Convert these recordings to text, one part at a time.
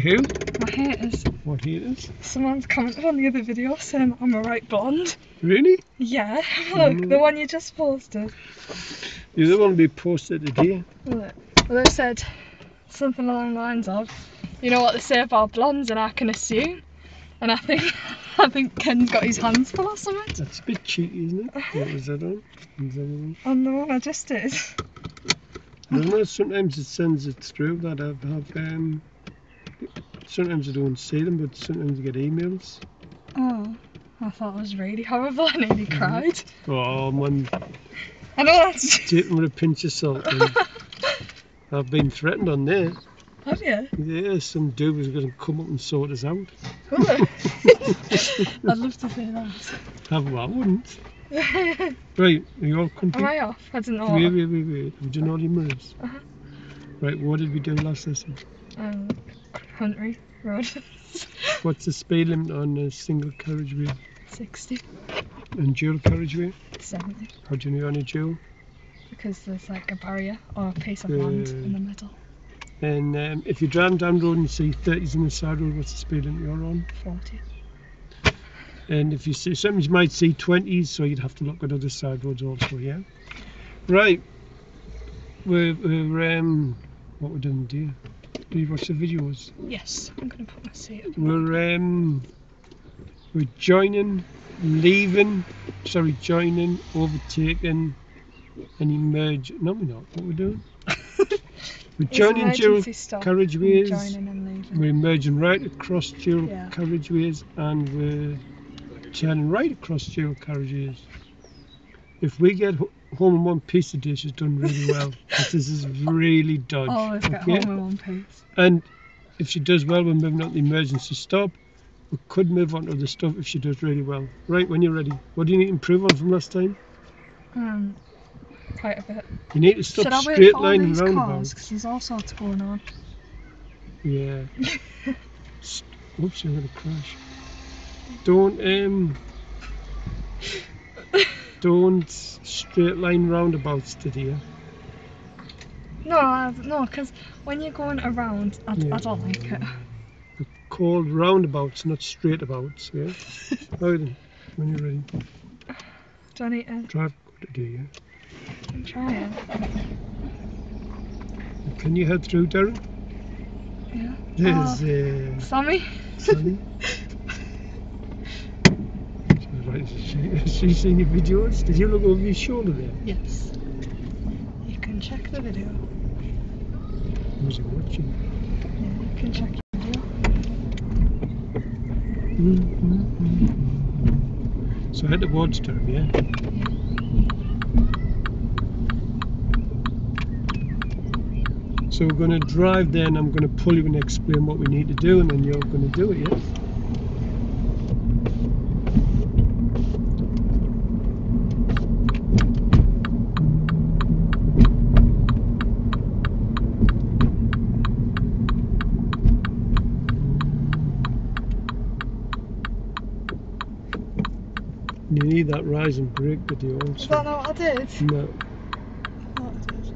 Who? My haters. What haters? Someone's commented on the other video saying I'm a right blonde. Really? Yeah, look, Mm. the one you just posted. The one to be posted today. Look. Well, they said something along the lines of, you know what they say about blondes, and I can assume. And I think, I think Ken's got his hands full or something. That's a bit cheeky, isn't it? What was that on? Was that on? On the one I just did. I don't know, sometimes it sends it through that I've, have um, sometimes I don't see them, but sometimes I get emails. Oh, I thought it was really horrible. I nearly Mm-hmm. cried. Oh, man, I know that's. take them with a pinch of salt. I've been threatened on there. Have you? Yeah, some dude was going to come up and sort us out. I'd love to see that. Have well, I wouldn't. Right, are you all complete? Am? I off? I didn't know. Wait, wait, wait, wait. Have you done all your mirrors? Uh-huh. Right, what did we do last lesson? Um, Huntry Road. What's the speed limit on a single carriageway 60, and dual carriageway? 70. How do you know on a dual? Because there's like a barrier or a piece of land Uh, in the middle. And um, if you're driving down the road and you see 30s on the side road, what's the speed limit you're on? 40. And if you see, sometimes you might see 20s, so you'd have to look at other side roads also, yeah? Right. We're, we're um, what we're doing, dear? Do you watch the videos? Yes, I'm going to put my seat up. We're um, we're joining, leaving, sorry, joining, overtaking, and emerge. No, we're not. What we're doing? we're joining dual carriageways. Joining and leaving. We're emerging right across dual Yeah. carriageways, and we're turning right across dual carriageways. If we get home in one piece today, she's done really well. this is really dodge. Always get okay? home in one piece. And if she does well, we're moving on to the emergency stop. We could move on to the stuff if she does really well. Right, when you're ready. What do you need to improve on from last time? Um, quite a bit. You need to stop Should straight line and these cars? roundabouts. Because there's all sorts going on. Yeah. Oops, I'm gonna crash. Don't um. Don't straight line roundabouts today. No, I, no, because when you're going around, I, Yeah. I don't like it. They're called roundabouts, not straightabouts. Yeah. Right then, when you're ready, Do I need to drive good today. Yeah. I'm trying? Can you head through, Darren? Yeah. There's uh, Sammy? Sunny. Has she seen your videos? Did you look over your shoulder there? Yes. You can check the video. Was he watching? Yeah, you can check your video. Mm-hmm. So head towards Durham, yeah? So we're going to drive there and I'm going to pull you and explain what we need to do and then you're going to do it, yes? Need that rise and brake video Is that also. not what I did? No, I I did.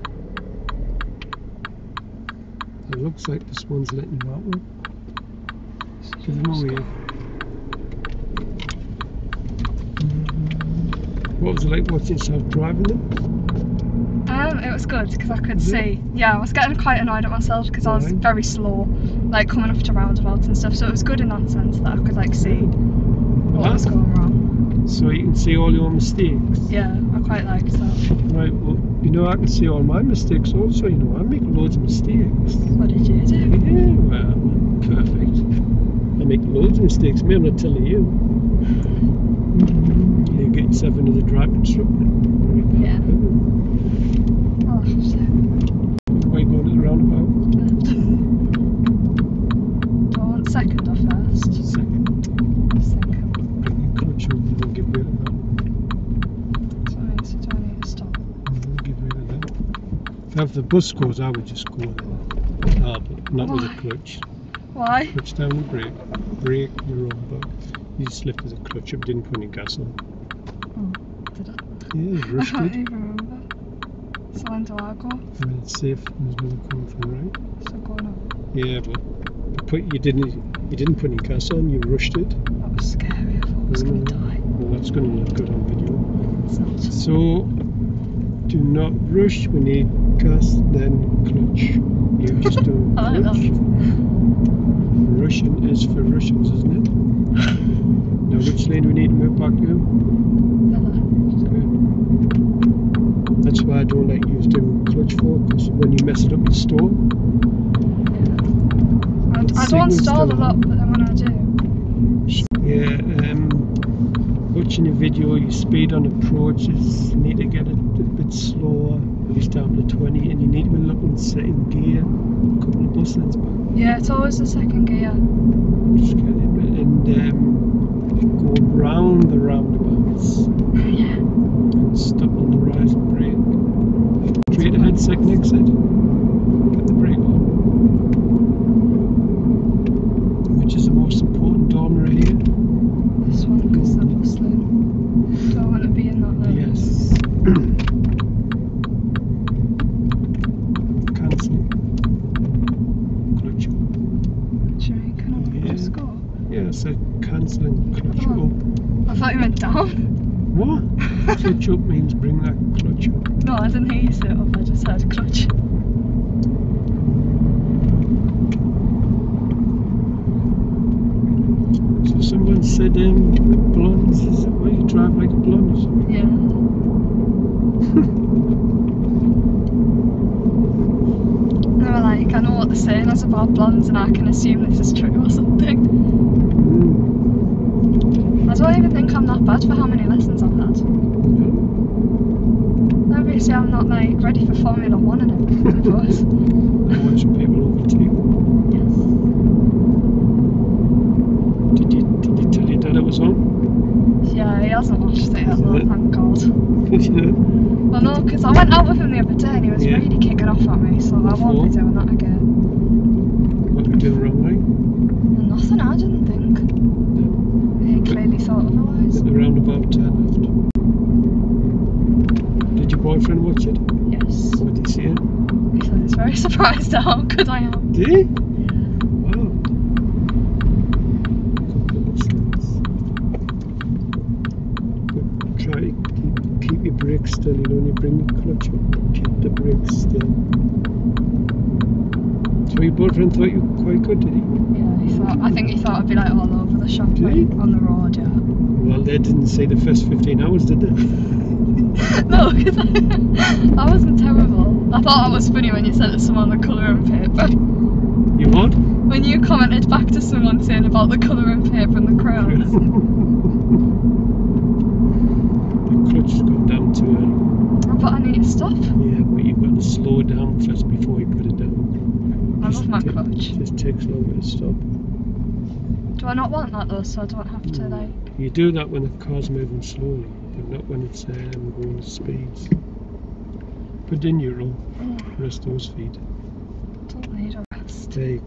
it looks like this one's letting you out. Look. Give them a wave. What was it like watching yourself driving them? Um, it was good because I could Was it? see. Yeah, I was getting quite annoyed at myself because I was Right. very slow, like coming off to roundabouts and stuff. So it was good in that sense that I could like see what was going wrong. So you can see all your mistakes. Yeah, I quite like that. Right, well, you know, I can see all my mistakes also, you know, I make loads of mistakes. What did you do? Yeah, well, perfect. I make loads of mistakes, me, I'm not telling you. You get yourself into the driving instructor. Yeah. I'll have oh, to. Why you going to the roundabout? Do I want second or first? Second. Second. Bring your clutch over and then give way to that. So I need to, do I need to stop? Mhm, Give way to If the bus goes, I would just go there. Ah, but not with a clutch. Why? Clutch down the brake. Brake, you're on, but you just lifted the clutch up, didn't put any gas on. Oh, did I? Yeah, you I rushed can't it. even remember. So when do I go? And it's safe, there's no one coming from right. So going up. Yeah, but put you didn't you didn't put any gas on. You rushed it. That was scary. I thought I was going to die. Well, that's going to look good on video. It's. So, do not rush. We need gas, then clutch. You just do I like clutch. Russian is for Russians, isn't it? Now, which lane do we need to move back to? Okay. That's why I don't like use doing clutch for, because when you mess it up, you stall. I, I don't stall a lot, but then when I do, Yeah, um, watching a video, your speed on approach is need to get it bit slower, least down to 20, and you need to be looking second gear, a couple of bus lengths back. yeah, it's always the second gear. Just get it, and um, go round the roundabouts Yeah. and stop on the rise and brake. Straight ahead, second exit. Get the brake on. Which is the most important dormer here? This one, because the bus lane. Do I want to be in that lane? Yes. Cancel. Clutch up. Should we kind of Yeah. just go? Yeah, so cancel and clutch Oh. up. I thought you went down. What? clutch up means bring that clutch up. No, I didn't hear you say it up. I just heard clutch. So someone said, um, blondes, is it why you drive like a blonde or something? Yeah. They were like, I know what saying is about blondes, and I can assume this is true or something. Mm. I don't even think I'm that bad for how many lessons I've had. Obviously, I'm not like ready for Formula One and everything, but I'm watching people overtake. yes. Did you, did you tell your dad it was on? Yeah, he hasn't watched it yet, it? thank God. Well, no, because I went out with him the other day and he was Yeah. really kicking off at me, so I won't be doing that again. What did we do wrong way? Nothing, I didn't think. He clearly thought otherwise. At the roundabout turn left. Did your boyfriend watch it? Yes. What did he see it? He he's very surprised at how good I am. Did he? Wow. Couple of lessons. But try to keep, keep your brakes still, you know, when you bring the clutch up, keep the brakes still. So your boyfriend thought you were quite good, did he? Yeah, he thought. I think he thought I'd be like all over the shop, like, on the road. Yeah. Well, they didn't say the first 15 hours, did they? no, because I wasn't terrible. I thought it was funny when you said to someone the colouring paper. You what? When you commented back to someone saying about the colouring paper and the crayons. the clutch gone down too early. but I need to stop. Yeah, but you've got to slow down first before you put it down. I love my clutch. Just takes longer to stop. Do I not want that though, so I don't have to like? You do that when the car's moving slowly, but not when it's um, going at speeds. Put in neutral, Oh, rest those feet. don't need a rest. There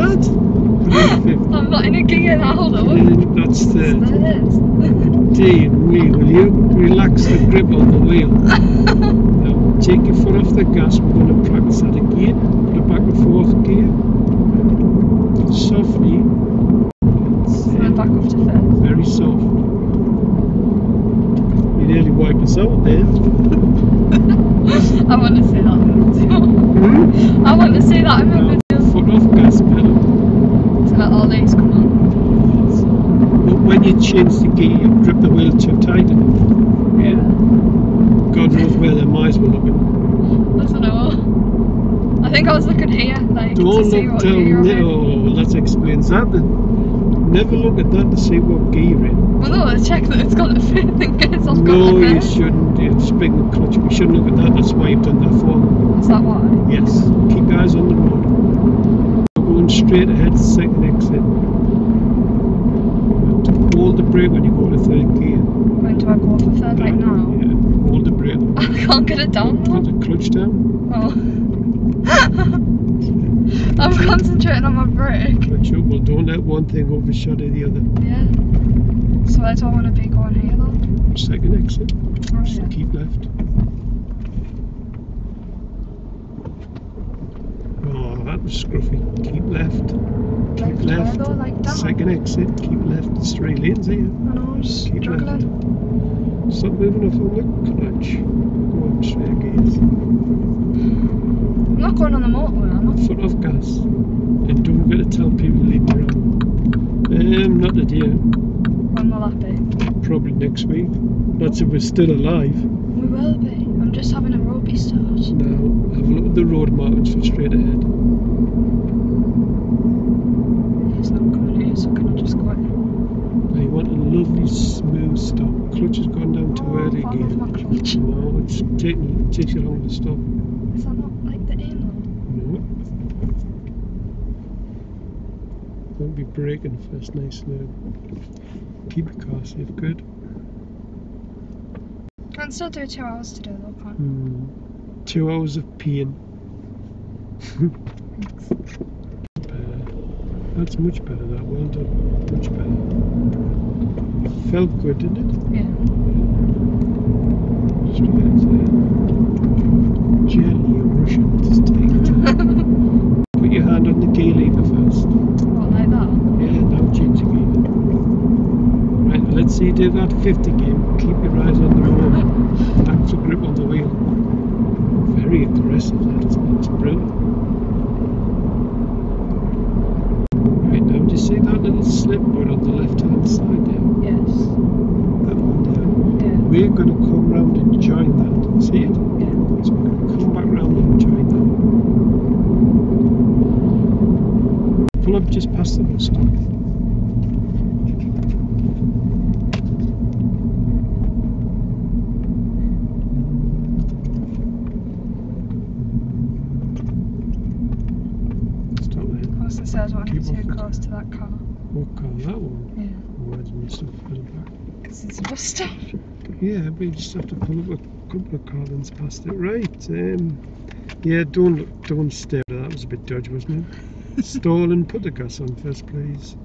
that? I'm not in a now, though. And that's the There's. Dean, will will you relax the grip on the wheel? Now, take your foot off the gas. We're going to practice that again. Put it back in fourth gear. Softly. That's and it. back up to fifth. Very soft. You nearly wiped us out there. I want to see that. Hmm? I want to see that the When change the gear, grip the wheel too tight. Yeah. God knows where their eyes were looking. I don't know. I think I was looking here, like to Don't see look what gear there. Oh, that explains that then. never look at that to see what gear in. Well, no, let's check that it's got the fifth and It's not No, you shouldn't. It's spring the clutch. We shouldn't look at that. That's why you've done that for. Is that why? Yes. Keep eyes on the road. Going straight ahead, second exit. And Hold the brake when you go to third gear. When do I go for third? Like now? Yeah. Hold the brake. I can't get it down Put now. the clutch down. Oh. I'm concentrating on my brake. Clutch up. Well, don't let one thing overshadow the other. Yeah. So I don't want to be going here though. Second exit. Oh, Just yeah. keep left. Was scruffy. Keep left. Keep Left left. though? Like? Second exit. Keep left. Three lanes here. I'm Keep left. Stop moving off on the clutch. Go on straight gears. I'm not going on the motorway, am I? Foot off gas. And don't forget to tell people to leave me around. Um, not today. When will that be? Probably next week. That's if we're still alive. We will be. I'm just having a ropey start. Now, have a look at the road markings for straight ahead. It's not coming here, so can I just go in? Now, you want a lovely smooth stop. Clutch has gone down too Oh, early again. my clutch. No, it's taking, it takes you long to stop. Is that not like the aim No. Don't be braking first, nice and early. Keep your car safe, good. Can still do two hours to do though, can't Hmm. Two hours of peeing. That's much better, that. Well done. Much better. Felt good, didn't it? Yeah. Just relax there. Gently, rushing. Just take. Put your hand on the gear lever first. what, like that? Yeah, now change the gear. Right, let's see you do that 50 game. Keep your eyes on the road. Thanks for grip on the wheel. Very aggressive, that isn't it? It's brilliant. Right, now do you see that little slip road on the left hand side there? Yes. That one there? Yeah. We're going to come round and join that. See it? Yeah. So we're going to come back round and join that. Pull up just past the bus stop. Stop there. Of course, it says when Keep it's too off it. close to that car. What car? That one? Yeah. Why does it stuff further back? Because it's a bus stop. Yeah, but you just have to pull up a couple of car lengths past it. Right. Um, yeah, don't look- don't stare. That was a bit dodgy, wasn't it? Stall and put the gas on first, please.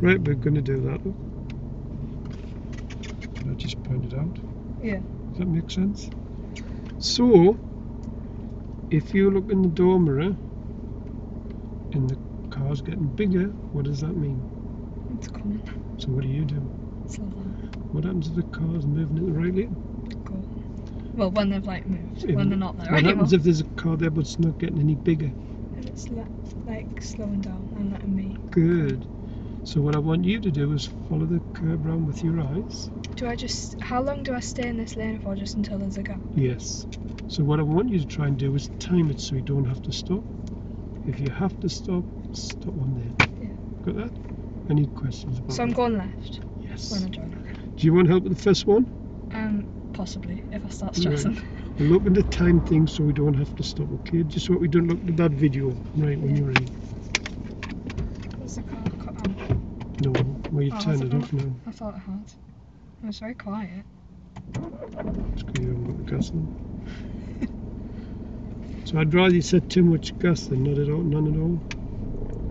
Right, we're going to do that. Look. I just pointed out. Yeah. Does that make sense? So, if you look in the door mirror and the car's getting bigger, what does that mean? It's coming. So what do you do? What happens if the car's moving in the right lane? Go. Well, when they've like moved. Yeah, when they're not there What anymore. happens if there's a car there but it's not getting any bigger? And it's like slowing down and letting me. Good. So what I want you to do is follow the curb round with your eyes. Do I just. How long do I stay in this lane for just until there's a gap? Yes. So what I want you to try and do is time it so you don't have to stop. If you have to stop, stop on there. Yeah. Got that? Any questions about So I'm that? going left Yes. when I. Do you want help with the first one? Um, possibly, if I start Right. stressing. We're looking to time things so we don't have to stop, okay? Just what we don't look at that video, right, when you're in. What's the car cut on? No, well you Oh, turn has it off now. I thought it had. It was very quiet. It's because you haven't got the gas on. so I'd rather you said too much gas than not at all, none at all.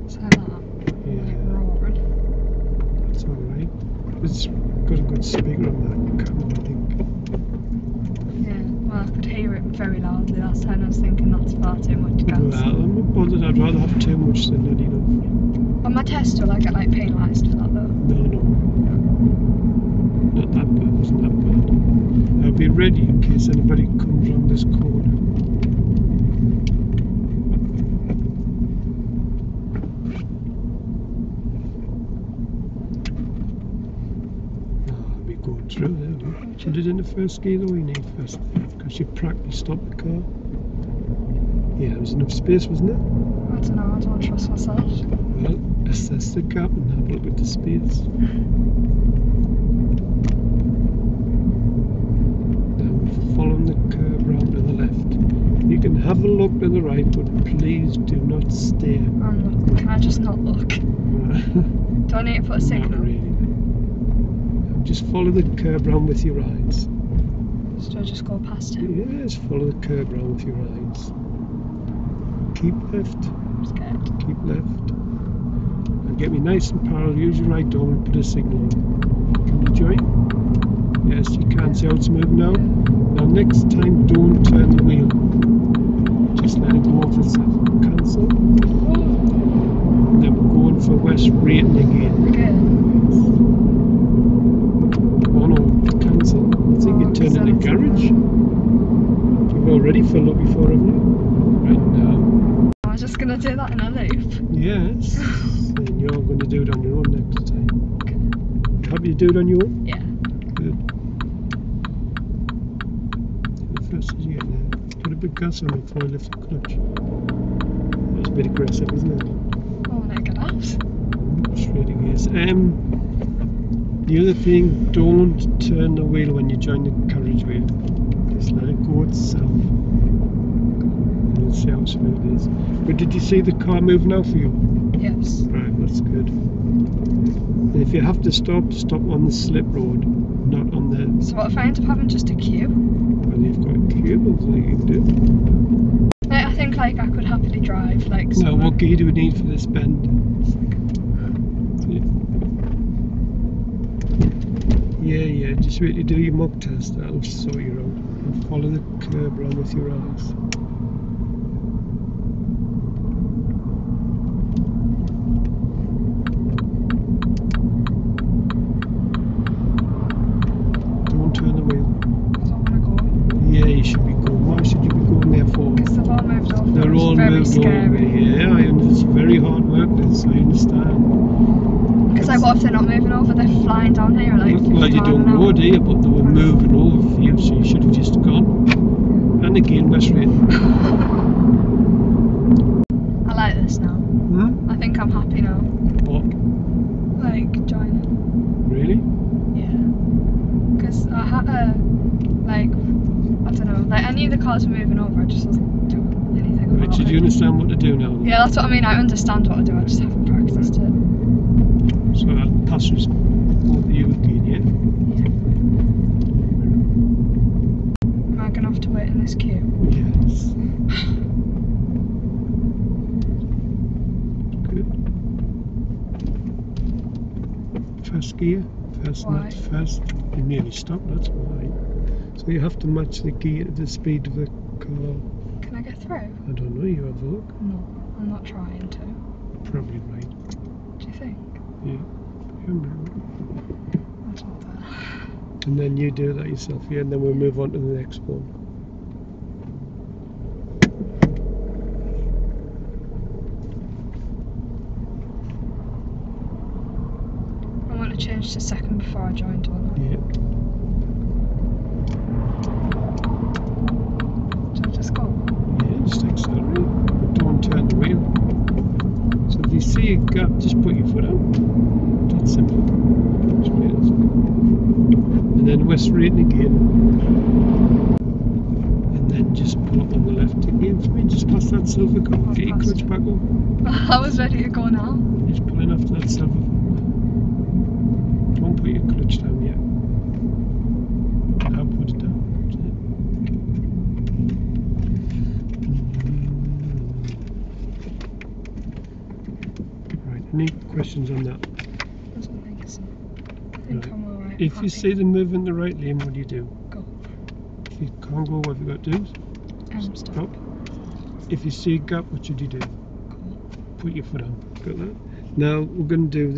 So like that. Like Yeah, roaring. that's alright. It's got a good speaker on that camera, I think. Yeah, well, I could hear it very loudly last time. I was thinking that's far too much gas. Well, I'm not bothered. I'd rather have too much than not enough. On my test, will I get like penalised for that though? No, no. Not that bad, isn't that bad. I'll be ready in case anybody comes round this corner. Ah, I'll be going through Put it in the first gear though, you need first. Because you practically stop the car. Yeah, there was enough space, wasn't there? I don't know, I don't trust myself. Well, assess the gap and have a look at the speeds. Now we're following the curve round to the left. You can have a look to the right, but please do not stare. I'm not, can I just not look? Do I need to put a Not signal? really. Just follow the curve round with your eyes. Should I just go past it? Yes, follow the curve round with your eyes. Keep left, I'm scared. keep left. And get me nice and parallel. Use your right arm and put a signal on. Can you join? Yes, you can. See how it's moving now? Now, next time, don't turn the wheel. Just let it go off itself. Cancel. And then we're going for West Rating again. Again. Oh no, cancel. You turned in the garage. You've already filled up before, haven't you? Right now. I was just gonna do that in a loop. Yes. and you're going to do it on your own next time. Have you do it on your own? Yeah. Good. The first as you get. Put a big gas on it before you lift the clutch. That's a bit aggressive, isn't it? Oh, when I get out. Straight is. Um, the other thing, don't turn the wheel when you join the carriage carriageway. Just let it go itself. And you'll see how smooth it is. But did you see the car move now for you? Yes. Right, that's good. And if you have to stop, stop on the slip road, not on the. So what if I end up having just a queue? Well, you've got cables that you can do. Like, I think like I could happily drive like somewhere. what gear do we need for this bend? Yeah, yeah, just to do your mock test, that'll sort you out. And follow the curb around with your eyes. Don't turn the wheel. Because I want to go. Yeah, you should be going. Why should you be going there for? Because they've all moved over. They're It's all very moved scary. over. Yeah, I understand. It's very hard work. This I understand. Because like, what if they're not moving over? They're flying down here like. well, 50 you mile don't an know, hour. do you? But they were moving over for you, so you should have just gone. And again, West Rating. I like this now. Hmm? I think I'm happy now. What? Like joining. Really? Yeah. Because I had a like I don't know. Like I knew the cars were moving over. I just wasn't doing anything Right, about so do you it. understand what to do now? Yeah, that's what I mean. I understand what I do. I just haven't practiced it. So that passes over you again, yeah? Am I gonna have to wait in this queue? Yes. Good. First gear, first Why? not first. You nearly stopped, that's why. So you have to match the gear to the speed of the car. Can I get through? I don't know, you have a look. No, I'm not trying to. Probably right. Do you think? Yeah. That's not there. And then you do that yourself, yeah, and then we'll move on to the next one. I want to change to second before I joined one. Yeah. So I just go. Yeah, just accelerate. But don't turn the wheel. So if you gap, just put your foot out. That's simple. That's what it is. And then West Rating again. And then just pull up on the left again for me, just past that silver car. Get your clutch back on. I was ready to go now. Just pulling after that silver. Don't put your clutch down yet. Now put it down. That's it. Right, any questions on that? Doesn't think so. I think Right. I'm alright. If happy. you see them moving the right lane, what do you do? Go. If you can't go, what have you got to do? Um, stop. Stop. If you see a gap, what should you do? Go. Put your foot on. Got that? Now we're going to do